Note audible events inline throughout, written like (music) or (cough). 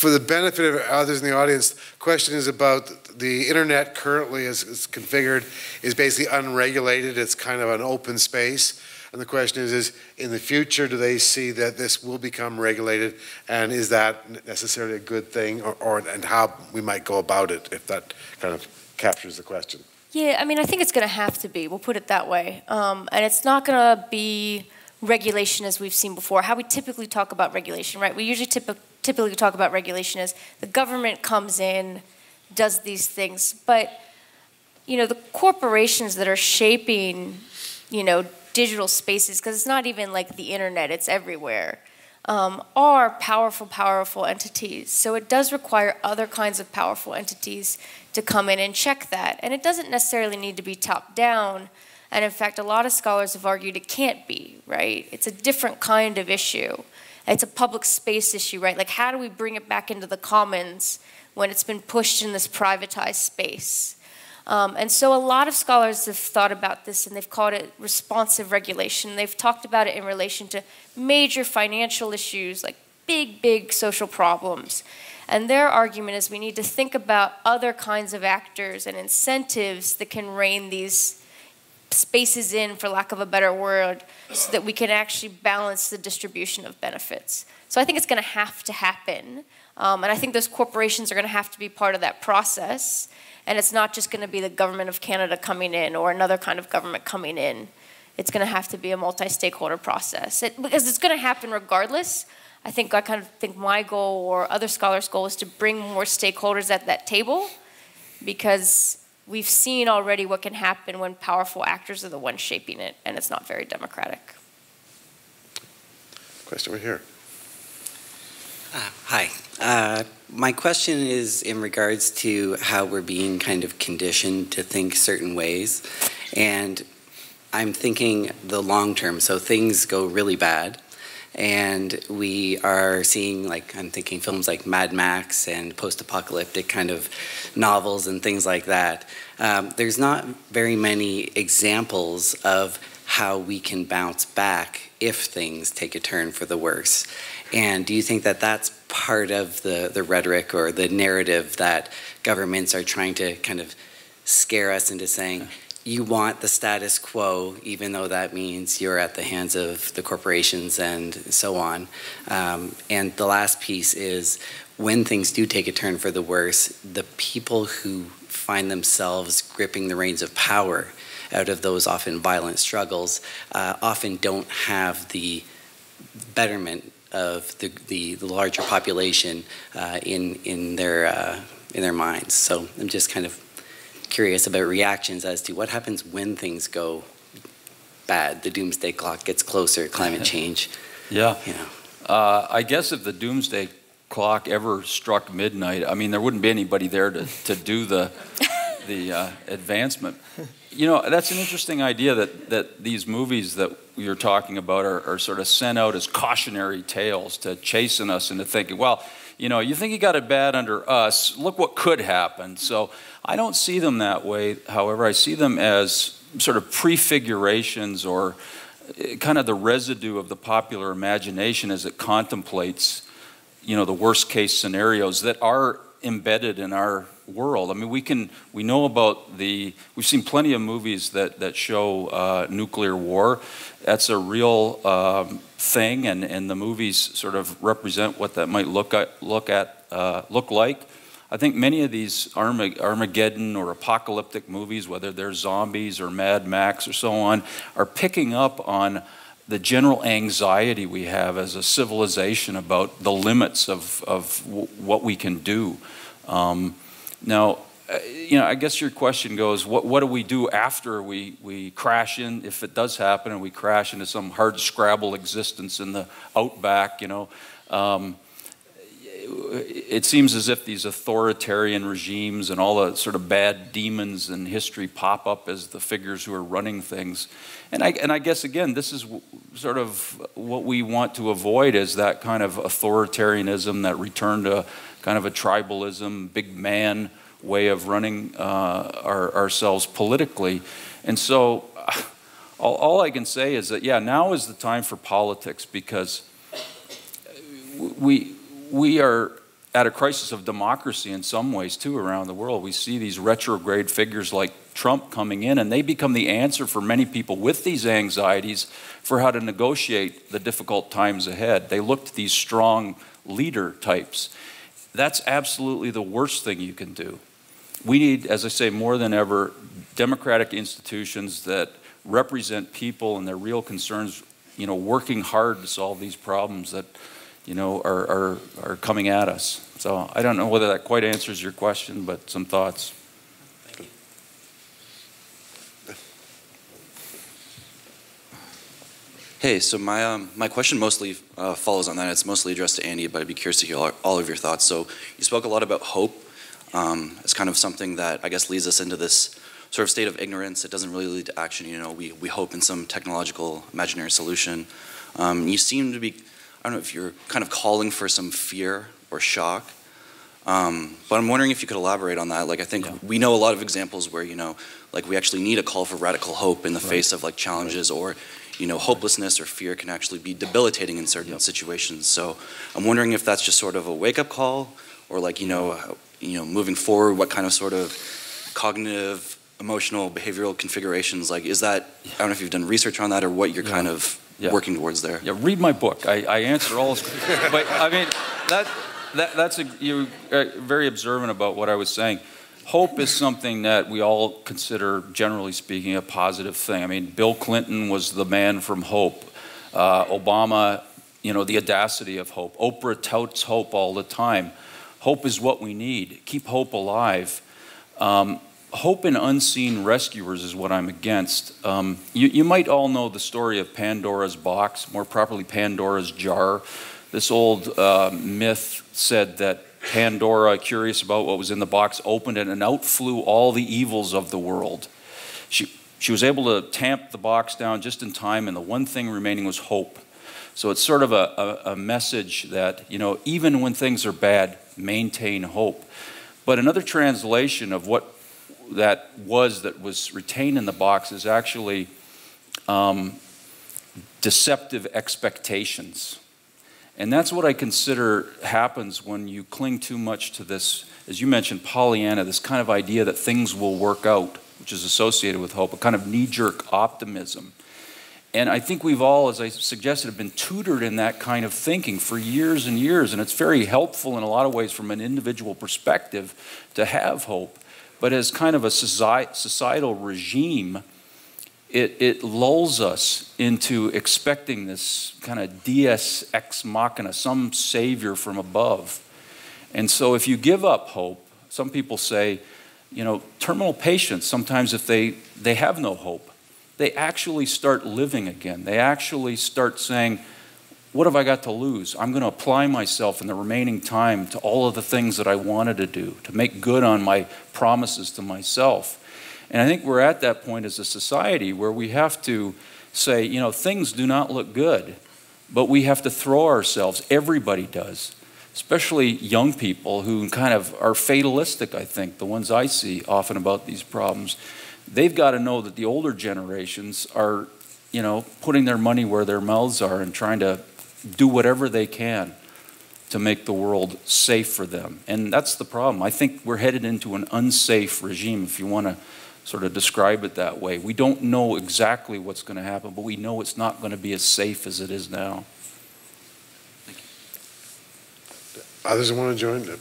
for the benefit of others in the audience, the question is about the internet currently as is configured is basically unregulated. It's kind of an open space. And the question is, is in the future, do they see that this will become regulated? And is that necessarily a good thing or, or and how we might go about it if that kind of captures the question? Yeah, I mean, I think it's going to have to be. We'll put it that way. Um, and it's not going to be regulation as we've seen before. How we typically talk about regulation, right? We usually typ typically we talk about regulation as the government comes in, does these things. But, you know, the corporations that are shaping, you know, digital spaces, because it's not even like the internet, it's everywhere, um, are powerful, powerful entities. So it does require other kinds of powerful entities to come in and check that. And it doesn't necessarily need to be top down. And in fact, a lot of scholars have argued it can't be, right? It's a different kind of issue. It's a public space issue, right? Like, how do we bring it back into the commons when it's been pushed in this privatized space? Um, and so a lot of scholars have thought about this and they've called it responsive regulation. They've talked about it in relation to major financial issues like big, big social problems. And their argument is we need to think about other kinds of actors and incentives that can rein these spaces in, for lack of a better word, so that we can actually balance the distribution of benefits. So I think it's going to have to happen. Um, and I think those corporations are going to have to be part of that process. And it's not just going to be the government of Canada coming in or another kind of government coming in. It's going to have to be a multi-stakeholder process it, because it's going to happen regardless. I think I kind of think my goal or other scholars' goal is to bring more stakeholders at that table because we've seen already what can happen when powerful actors are the ones shaping it, and it's not very democratic. Question over here. Uh, hi. Uh, my question is in regards to how we're being kind of conditioned to think certain ways. And I'm thinking the long term. So things go really bad. And we are seeing, like, I'm thinking films like Mad Max and post apocalyptic kind of novels and things like that. Um, there's not very many examples of how we can bounce back if things take a turn for the worse. And do you think that that's part of the, the rhetoric or the narrative that governments are trying to kind of scare us into saying, you want the status quo, even though that means you're at the hands of the corporations and so on. Um, and the last piece is when things do take a turn for the worse, the people who find themselves gripping the reins of power out of those often violent struggles uh, often don't have the betterment of the, the, the larger population uh, in, in, their, uh, in their minds. So I'm just kind of curious about reactions as to what happens when things go bad. The doomsday clock gets closer, climate (laughs) change. yeah. You know. Uh, I guess if the doomsday clock ever struck midnight, I mean, there wouldn't be anybody there to, to do the, (laughs) the uh, advancement. You know, that's an interesting idea that, that these movies that you're talking about are, are sort of sent out as cautionary tales to chasten us into thinking, well, you know, you think you got it bad under us, look what could happen. So I don't see them that way. However, I see them as sort of prefigurations or eh, kind of the residue of the popular imagination as it contemplates, you know, the worst case scenarios that are embedded in our world. I mean, we can we know about the we've seen plenty of movies that that show uh, nuclear war. That's a real um, thing, and and the movies sort of represent what that might look at look at uh, look like. I think many of these Armageddon or apocalyptic movies, whether they're zombies or Mad Max or so on, are picking up on the general anxiety we have as a civilization about the limits of, of what we can do. Um, now, uh, you know, I guess your question goes, what, what do we do after we, we crash in, if it does happen and we crash into some hard scrabble existence in the outback, you know? Um, it seems as if these authoritarian regimes and all the sort of bad demons in history pop up as the figures who are running things. And I, and I guess, again, this is sort of what we want to avoid is that kind of authoritarianism, that return to kind of a tribalism, big man way of running uh, our, ourselves politically. And so (sighs) all, all I can say is that, yeah, now is the time for politics because we, we are at a crisis of democracy in some ways too around the world. We see these retrograde figures like Trump coming in, and they become the answer for many people with these anxieties for how to negotiate the difficult times ahead. They look to these strong leader types. That's absolutely the worst thing you can do. We need, as I say, more than ever, democratic institutions that represent people and their real concerns, you know, working hard to solve these problems that, you know, are, are, are coming at us. So I don't know whether that quite answers your question, but some thoughts. Thank you. Hey, so my um, my question mostly uh, follows on that. It's mostly addressed to Andy, but I'd be curious to hear all, all of your thoughts. So you spoke a lot about hope um, as kind of something that I guess leads us into this sort of state of ignorance. It doesn't really lead to action. You know, we, we hope in some technological imaginary solution. Um, you seem to be, I don't know if you're kind of calling for some fear or shock. Um, but I'm wondering if you could elaborate on that. Like, I think Yeah. we know a lot of examples where, you know, like we actually need a call for radical hope in the Right. face of like challenges or you know, hopelessness or fear can actually be debilitating in certain Yep. situations. So I'm wondering if that's just sort of a wake-up call, or like you know, you know, moving forward, what kind of sort of cognitive, emotional, behavioral configurations? Like, is that? I don't know if you've done research on that or what you're Yeah. kind of Yeah. working towards there. Yeah, read my book. I, I answer all those. (laughs) but I mean, that, that that's a, you uh, very observant about what I was saying. Hope is something that we all consider, generally speaking, a positive thing. I mean, Bill Clinton was the man from hope. Uh, Obama, you know, the audacity of hope. Oprah touts hope all the time. Hope is what we need. Keep hope alive. Um, hope in unseen rescuers is what I'm against. Um, you, you might all know the story of Pandora's box, more properly, Pandora's jar. This old uh, myth said that Pandora, curious about what was in the box, opened it and out flew all the evils of the world. She, she was able to tamp the box down just in time, and the one thing remaining was hope. So it's sort of a, a, a message that, you know, even when things are bad, maintain hope. But another translation of what that was that was retained in the box is actually um, deceptive expectations. And that's what I consider happens when you cling too much to this, as you mentioned, Pollyanna, this kind of idea that things will work out, which is associated with hope, a kind of knee jerk optimism. And I think we've all, as I suggested, have been tutored in that kind of thinking for years and years. And it's very helpful in a lot of ways from an individual perspective to have hope. But as kind of a societal regime, it, it lulls us into expecting this kind of deus ex machina, some savior from above. And so if you give up hope, some people say, you know, terminal patients, sometimes if they, they have no hope, they actually start living again. They actually start saying, what have I got to lose? I'm going to apply myself in the remaining time to all of the things that I wanted to do, to make good on my promises to myself. And I think we're at that point as a society where we have to say, you know, things do not look good, but we have to throw ourselves, everybody does, especially young people who kind of are fatalistic, I think, the ones I see often about these problems. They've got to know that the older generations are, you know, putting their money where their mouths are and trying to do whatever they can to make the world safe for them. And that's the problem. I think we're headed into an unsafe regime, if you want to sort of describe it that way. We don't know exactly what's going to happen, but we know it's not going to be as safe as it is now. Others want to join?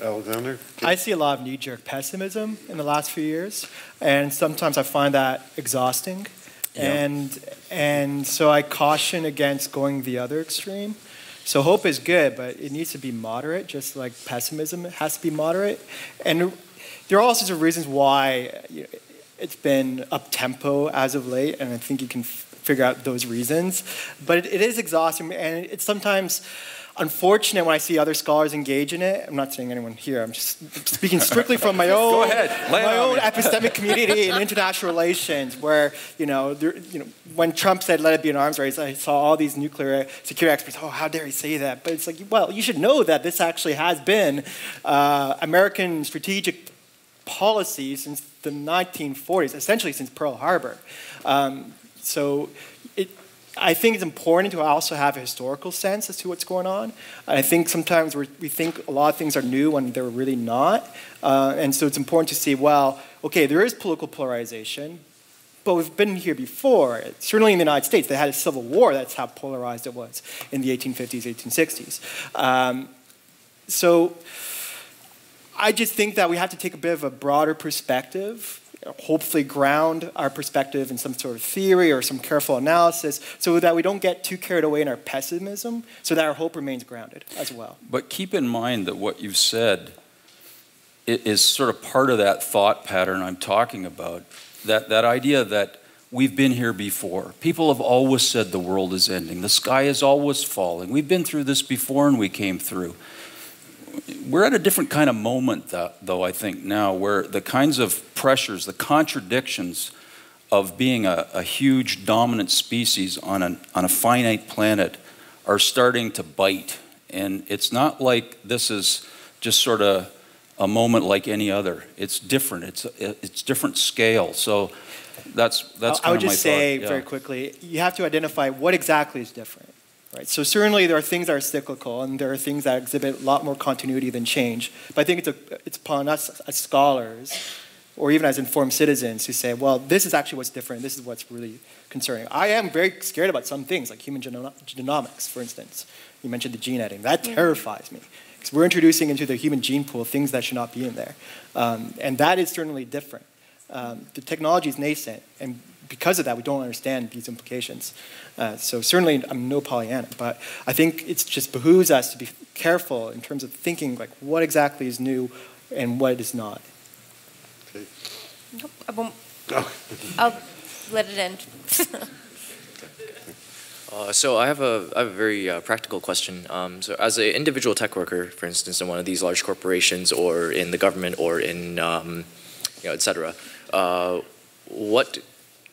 Alexander? I see a lot of knee jerk pessimism in the last few years, and sometimes I find that exhausting. And, and so I caution against going the other extreme. So hope is good, but it needs to be moderate, just like pessimism has to be moderate. And there are all sorts of reasons why it's been up tempo as of late, and I think you can figure out those reasons. But it, it is exhausting, and it's sometimes unfortunate when I see other scholars engage in it. I'm not saying anyone here. I'm just speaking strictly from my (laughs) own, ahead. My own me. epistemic (laughs) community in international relations, where you know, there, you know, when Trump said "Let it be an arms race," I saw all these nuclear security experts. Oh, how dare he say that? But it's like, well, you should know that this actually has been uh, American strategic policy since the 1940s, essentially since Pearl Harbor. Um, so it, I think it's important to also have a historical sense as to what's going on. I think sometimes we we think a lot of things are new when they're really not. Uh, and so it's important to see, well, okay, there is political polarization, but we've been here before. Certainly in the United States, they had a civil war. That's how polarized it was in the 1850s, 1860s. Um, so I just think that we have to take a bit of a broader perspective hopefully ground our perspective in some sort of theory or some careful analysis so that we don't get too carried away in our pessimism so that our hope remains grounded as well. But keep in mind that what you've said is sort of part of that thought pattern I'm talking about. That, that idea that we've been here before. People have always said the world is ending. The sky is always falling. We've been through this before and we came through we're at a different kind of moment, though, I think, now, where the kinds of pressures, the contradictions of being a, a huge dominant species on, an, on a finite planet are starting to bite. And it's not like this is just sort of a moment like any other. It's different. It's it's different scale. So that's that's. I would just say yeah. very quickly, you have to identify what exactly is different. Right? So certainly there are things that are cyclical and there are things that exhibit a lot more continuity than change. But I think it's, a, it's upon us as scholars or even as informed citizens who say, well, this is actually what's different. This is what's really concerning. I am very scared about some things, like human genomics, for instance. You mentioned the gene editing. That terrifies me. Because we're introducing into the human gene pool things that should not be in there. Um, and that is certainly different. Um, the technology is nascent, and because of that, we don't understand these implications. Uh, so certainly, I'm no Pollyanna, but I think it just behooves us to be careful in terms of thinking like what exactly is new and what is not. Okay. Nope, I won't. Oh. I'll let it end. (laughs) Uh, so I have a, I have a very uh, practical question. Um, so as an individual tech worker, for instance, in one of these large corporations or in the government or in, um, you know, et cetera, uh, what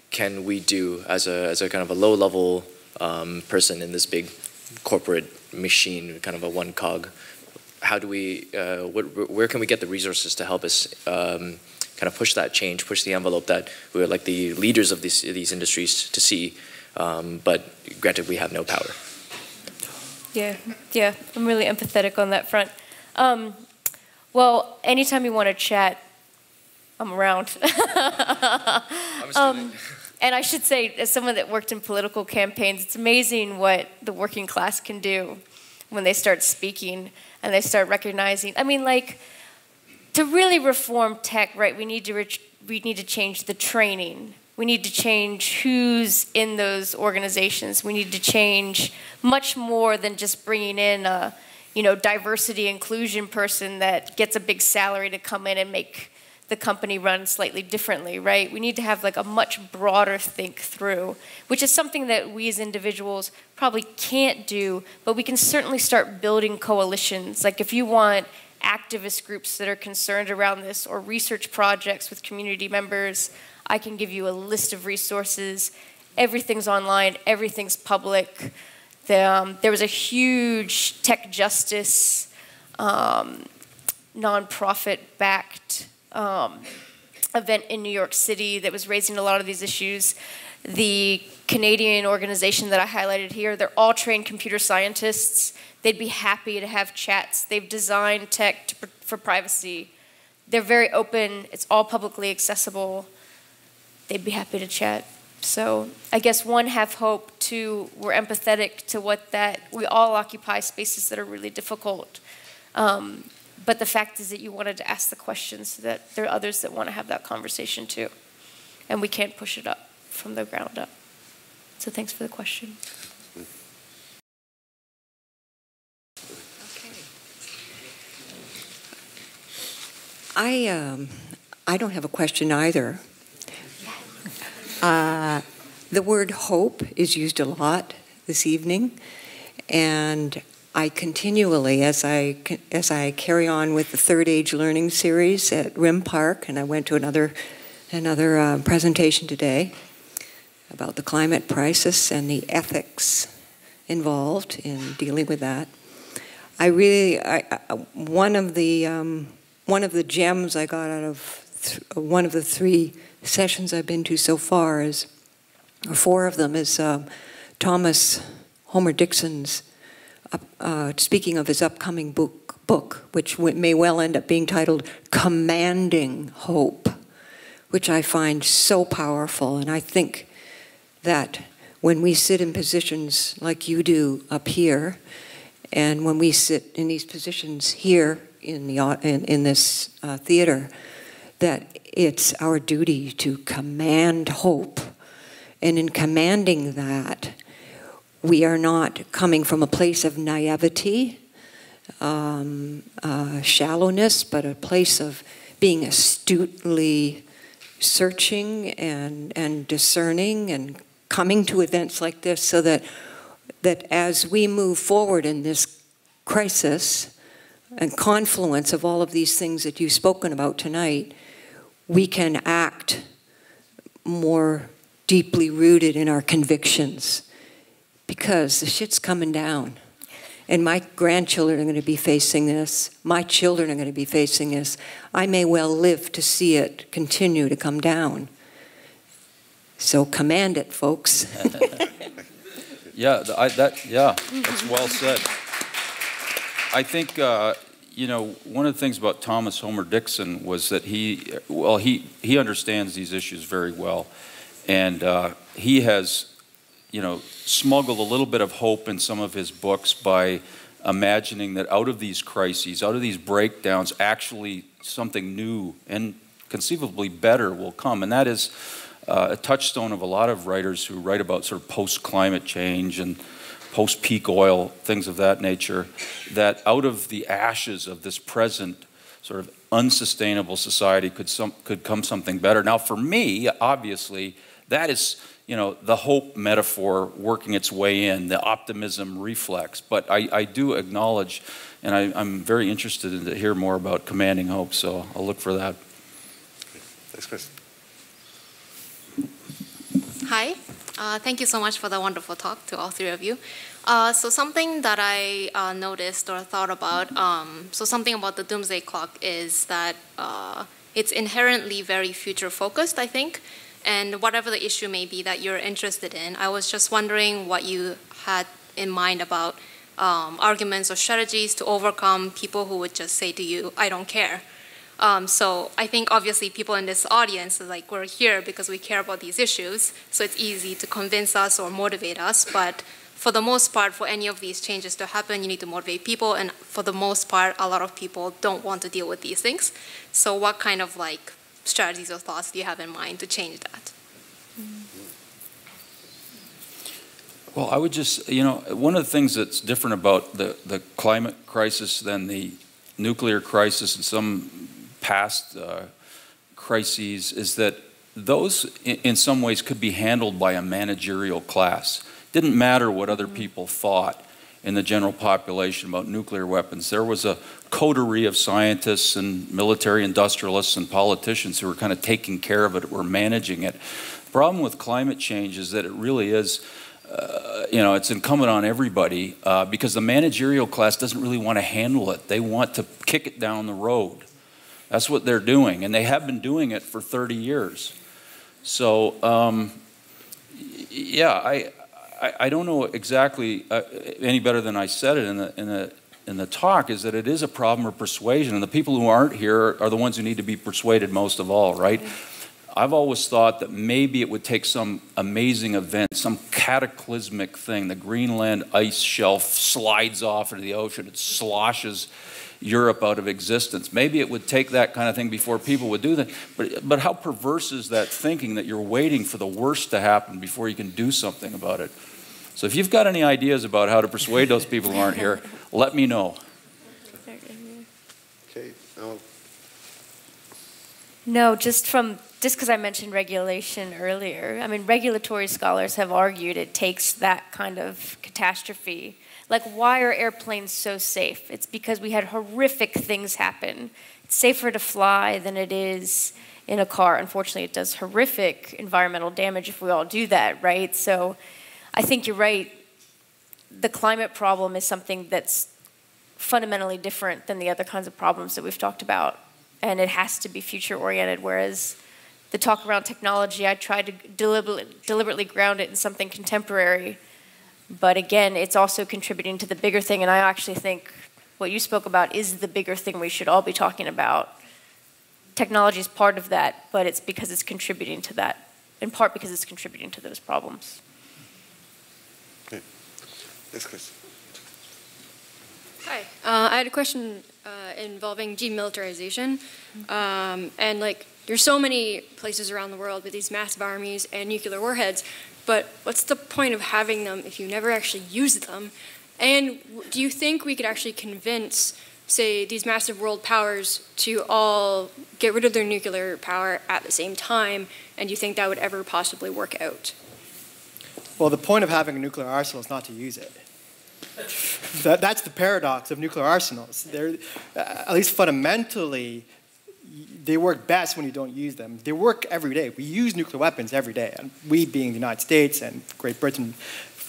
can we do as a, as a kind of a low level um, person in this big corporate machine, kind of a one cog? How do we, uh, what, where can we get the resources to help us um, kind of push that change, push the envelope that we would like the leaders of these, these industries to see? Um, but granted, we have no power. Yeah, yeah, I'm really empathetic on that front. Um, well, anytime you want to chat, I'm around. (laughs) I'm um, and I should say, as someone that worked in political campaigns, it's amazing what the working class can do when they start speaking and they start recognizing. I mean, like, to really reform tech, right, we need to, we need to change the training. We need to change who's in those organizations. We need to change much more than just bringing in a, you know, diversity inclusion person that gets a big salary to come in and make the company run slightly differently, right? We need to have like a much broader think through, which is something that we as individuals probably can't do, but we can certainly start building coalitions. Like if you want activist groups that are concerned around this or research projects with community members, I can give you a list of resources. Everything's online, everything's public. The, um, there was a huge tech justice um, nonprofit backed um, event in New York City that was raising a lot of these issues. The Canadian organization that I highlighted here, they're all trained computer scientists. They'd be happy to have chats. They've designed tech to, for privacy. They're very open. It's all publicly accessible. They'd be happy to chat. So I guess one, have hope. Two, we're empathetic to what that, we all occupy spaces that are really difficult. Um, but the fact is that you wanted to ask the questions so that there are others that want to have that conversation too. And we can't push it up from the ground up. So thanks for the question. I, um, I don't have a question either. Uh, the word hope is used a lot this evening, and I continually, as I as I carry on with the Third Age Learning Series at RIM Park, and I went to another another uh, presentation today about the climate crisis and the ethics involved in dealing with that. I really, I, I, one of the um, one of the gems I got out of one of the three sessions I've been to so far is, or four of them is. Um, Thomas Homer Dixon's, uh, uh, speaking of his upcoming book, book, which may well end up being titled Commanding Hope, which I find so powerful. And I think that when we sit in positions like you do up here, and when we sit in these positions here in, the, in, in this uh, theater, that it's our duty to command hope. And in commanding that, we are not coming from a place of naivety, um, uh, shallowness, but a place of being astutely searching and, and discerning and coming to events like this so that, that as we move forward in this crisis and confluence of all of these things that you've spoken about tonight, we can act more deeply rooted in our convictions because the shit's coming down. And my grandchildren are going to be facing this. My children are going to be facing this. I may well live to see it continue to come down. So command it, folks. (laughs) yeah, I, that, yeah, that's well said. I think, uh, you know, one of the things about Thomas Homer Dixon was that he, well, he, he understands these issues very well. And uh, he has, you know, smuggled a little bit of hope in some of his books by imagining that out of these crises, out of these breakdowns, actually something new and conceivably better will come. And that is uh, a touchstone of a lot of writers who write about sort of post climate change and post peak oil, things of that nature, that out of the ashes of this present sort of unsustainable society could, some, could come something better. Now, for me, obviously, that is you know, the hope metaphor working its way in, the optimism reflex. But I, I do acknowledge, and I, am very interested in to hear more about commanding hope, so I'll look for that. Thanks, Chris. Hi. Uh, thank you so much for the wonderful talk to all three of you. Uh, so something that I uh, noticed or thought about, um, so something about the doomsday clock is that uh, it's inherently very future focused, I think and whatever the issue may be that you're interested in. I was just wondering what you had in mind about um, arguments or strategies to overcome people who would just say to you, I don't care. Um, so I think obviously people in this audience, like we're here because we care about these issues, so it's easy to convince us or motivate us, but for the most part, for any of these changes to happen, you need to motivate people, and for the most part, a lot of people don't want to deal with these things. So what kind of like strategies or thoughts do you have in mind to change that? Well, I would just, you know, one of the things that's different about the, the climate crisis than the nuclear crisis and some past uh, crises is that those, in, some ways, could be handled by a managerial class. It didn't matter what other people thought in the general population about nuclear weapons. There was a coterie of scientists and military industrialists and politicians who were kind of taking care of it, were managing it. The problem with climate change is that it really is. Uh, you know, it's incumbent on everybody uh, because the managerial class doesn't really want to handle it. They want to kick it down the road. That's what they're doing, and they have been doing it for 30 years. So, um, yeah, I, I, I don't know exactly uh, any better than I said it in the, in, the, in the talk is that it is a problem of persuasion. And the people who aren't here are the ones who need to be persuaded most of all, right? I've always thought that maybe it would take some amazing event, some cataclysmic thing. The Greenland ice shelf slides off into the ocean, it sloshes Europe out of existence. Maybe it would take that kind of thing before people would do that. But, but how perverse is that thinking that you're waiting for the worst to happen before you can do something about it? So if you've got any ideas about how to persuade those people who aren't here, (laughs) let me know. Okay. No. No, just from just because I mentioned regulation earlier. I mean, regulatory scholars have argued it takes that kind of catastrophe like, why are airplanes so safe? It's because we had horrific things happen. It's safer to fly than it is in a car. Unfortunately, it does horrific environmental damage if we all do that, right? So I think you're right. The climate problem is something that's fundamentally different than the other kinds of problems that we've talked about. And it has to be future oriented, whereas the talk around technology, I try to deliberately, deliberately ground it in something contemporary But again, it's also contributing to the bigger thing, and I actually think what you spoke about is the bigger thing we should all be talking about. Technology is part of that, but it's because it's contributing to that, in part because it's contributing to those problems. Yes, Chris. Hi, uh, I had a question uh, involving demilitarization. Um, and like, there's so many places around the world with these massive armies and nuclear warheads, but what's the point of having them if you never actually use them? And do you think we could actually convince, say, these massive world powers to all get rid of their nuclear power at the same time? And do you think that would ever possibly work out? Well, the point of having a nuclear arsenal is not to use it. That, that's the paradox of nuclear arsenals. They're, uh, at least fundamentally, they work best when you don't use them. They work every day. We use nuclear weapons every day. And we, being the United States and Great Britain,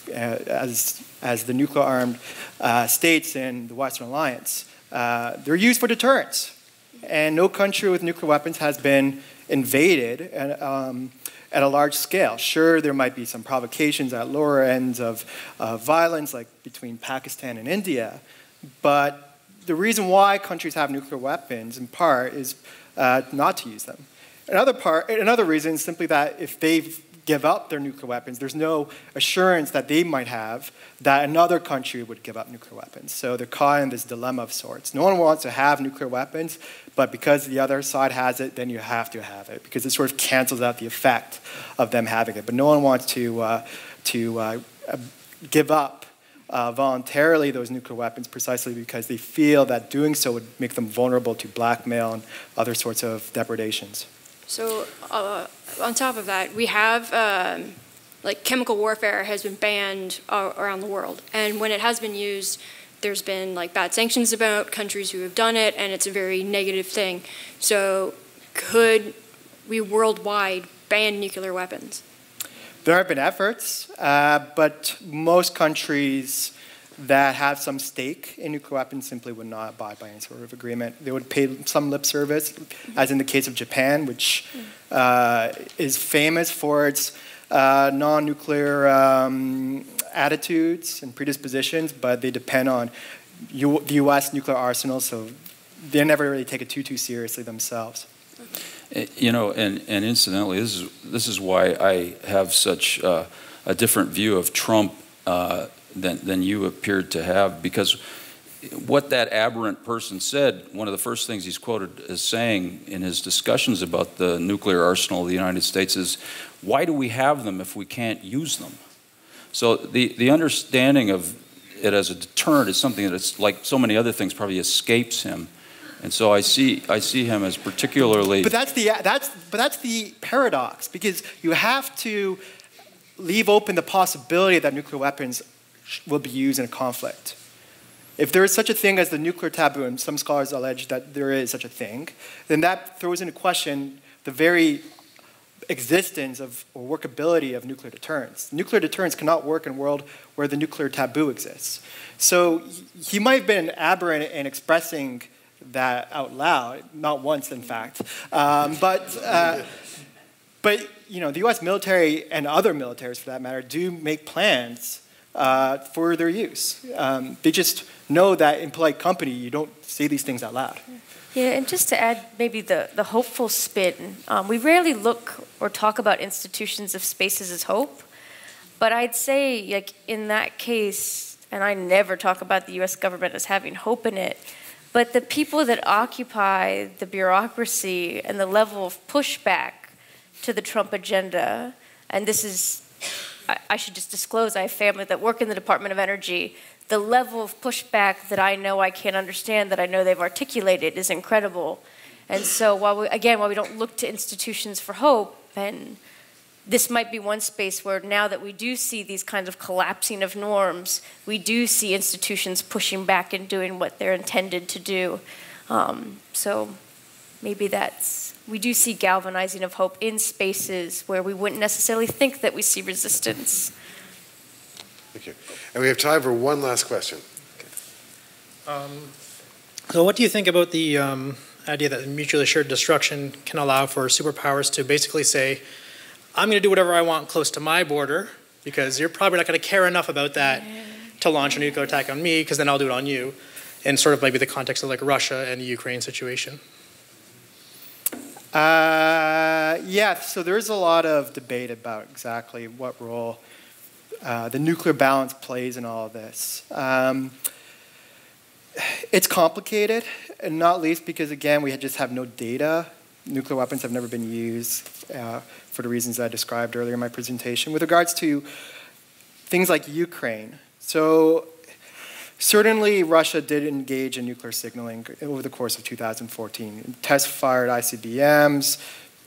uh, as, as the nuclear armed uh, states in the Western Alliance, uh, they're used for deterrence. And no country with nuclear weapons has been invaded and, um, at a large scale. Sure, there might be some provocations at lower ends of uh, violence, like between Pakistan and India, but the reason why countries have nuclear weapons, in part, is uh, not to use them. Another part, another reason is simply that if they give up their nuclear weapons, there's no assurance that they might have that another country would give up nuclear weapons. So they're caught in this dilemma of sorts. No one wants to have nuclear weapons, but because the other side has it, then you have to have it because it sort of cancels out the effect of them having it. But no one wants to uh, to uh, give up uh, voluntarily those nuclear weapons precisely because they feel that doing so would make them vulnerable to blackmail and other sorts of depredations. So, uh, on top of that, we have um, like chemical warfare has been banned uh, around the world, and when it has been used, there's been like bad sanctions about countries who have done it, and it's a very negative thing. So, could we worldwide ban nuclear weapons? There have been efforts, uh, but most countries that have some stake in nuclear weapons simply would not abide by any sort of agreement. They would pay some lip service, as in the case of Japan, which uh, is famous for its uh, non nuclear um, attitudes and predispositions, but they depend on U- the US nuclear arsenal, so they never really take it too, too seriously themselves. Eh, You know, and, and incidentally, this is, this is why I have such uh, a different view of Trump uh, than, than you appeared to have, because what that aberrant person said, one of the first things he's quoted as saying in his discussions about the nuclear arsenal of the United States is, why do we have them if we can't use them? So the, the understanding of it as a deterrent is something that it's like so many other things probably escapes him. And so I see, I see him as particularly. But that's the that's but that's the paradox because you have to leave open the possibility that nuclear weapons will be used in a conflict. If there is such a thing as the nuclear taboo, and some scholars allege that there is such a thing, then that throws into question the very existence of or workability of nuclear deterrence. Nuclear deterrence cannot work in a world where the nuclear taboo exists. So he- might have been aberrant in expressing that out loud, not once, in fact. Um, but, uh, but you know, the U.S. military and other militaries, for that matter, do make plans uh, for their use. Um, they just know that in polite company, you don't say these things out loud. Yeah, and just to add maybe the, the hopeful spin, um, we rarely look or talk about institutions of spaces as hope, but I'd say, like, in that case, and I never talk about the US government as having hope in it, but the people that occupy the bureaucracy and the level of pushback to the Trump agenda, and this is, I, I should just disclose, I have family that work in the Department of Energy. The level of pushback that I know I can't understand, that I know they've articulated, is incredible. And so, while we, again, while we don't look to institutions for hope, and this might be one space where now that we do see these kinds of collapsing of norms, we do see institutions pushing back and doing what they're intended to do. Um, so maybe that's, we do see galvanizing of hope in spaces where we wouldn't necessarily think that we see resistance. Thank you. And we have time for one last question. Um, So what do you think about the um, idea that mutually assured destruction can allow for superpowers to basically say, I'm going to do whatever I want close to my border because you're probably not going to care enough about that to launch a nuclear attack on me, because then I'll do it on you. In sort of maybe the context of like Russia and the Ukraine situation. Uh, yeah, so there's a lot of debate about exactly what role uh, the nuclear balance plays in all of this. Um, it's complicated, and not least because, again, we just have no data. Nuclear weapons have never been used uh, for the reasons I described earlier in my presentation. With regards to things like Ukraine, so certainly Russia did engage in nuclear signaling over the course of 2014. Test fired ICBMs.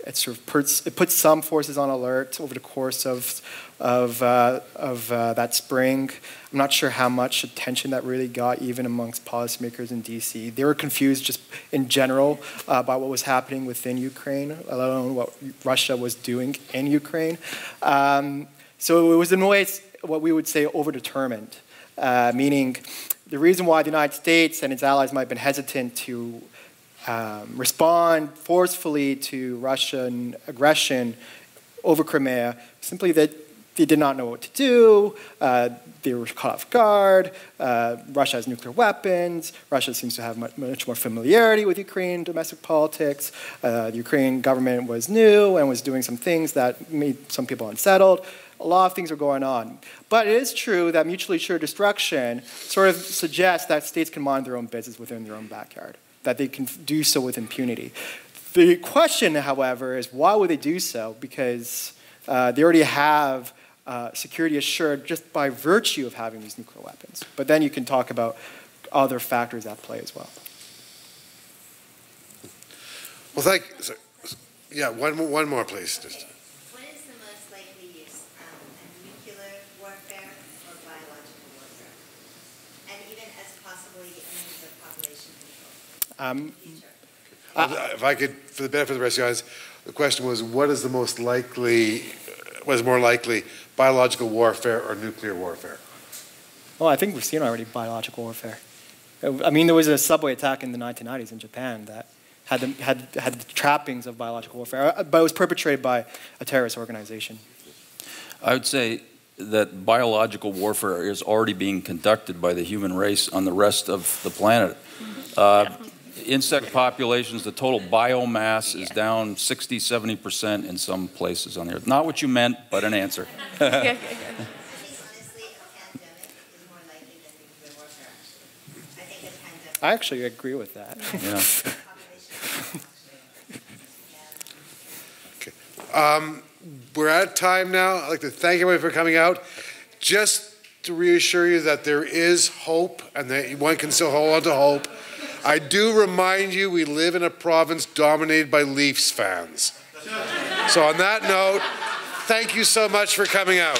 It sort of puts, it puts some forces on alert over the course of, of, uh, of uh, that spring. I'm not sure how much attention that really got, even amongst policymakers in DC. They were confused just in general uh, about what was happening within Ukraine, let alone what Russia was doing in Ukraine. Um, so it was in ways what we would say overdetermined, uh, meaning the reason why the United States and its allies might have been hesitant to um, respond forcefully to Russian aggression over Crimea simply that they did not know what to do. Uh, they were caught off guard. Uh, Russia has nuclear weapons. Russia seems to have much, much more familiarity with Ukraine domestic politics. Uh, the Ukrainian government was new and was doing some things that made some people unsettled. A lot of things are going on. But it is true that mutually assured destruction sort of suggests that states can mind their own business within their own backyard that they can do so with impunity. The question, however, is why would they do so? Because uh, they already have uh, security assured just by virtue of having these nuclear weapons. But then you can talk about other factors at play as well. Well, thank so, Yeah, one, one more, please. Just. What is the most likely use, um, nuclear warfare or biological warfare? And even as possibly a means of population control? Um, Uh, if I could, for the benefit of the rest of you guys, the question was, what is the most likely, what is more likely, biological warfare or nuclear warfare? well, I think we've seen already biological warfare. I mean, there was a subway attack in the 1990s in Japan that had the, had, had the trappings of biological warfare, uh, but it was perpetrated by a terrorist organization. I would say that biological warfare is already being conducted by the human race on the rest of the planet. Uh, insect populations, the total biomass is down 60, 70% in some places on the earth. Not what you meant, but an answer. I think honestly, a pandemic is more likely than nuclear warfare, actually. I think a pandemic. I actually agree with that. Yeah. (laughs) Um, we're out of time now. I'd like to thank everybody for coming out. Just to reassure you that there is hope and that one can still hold on to hope. I do remind you we live in a province dominated by Leafs fans. So, on that note, thank you so much for coming out.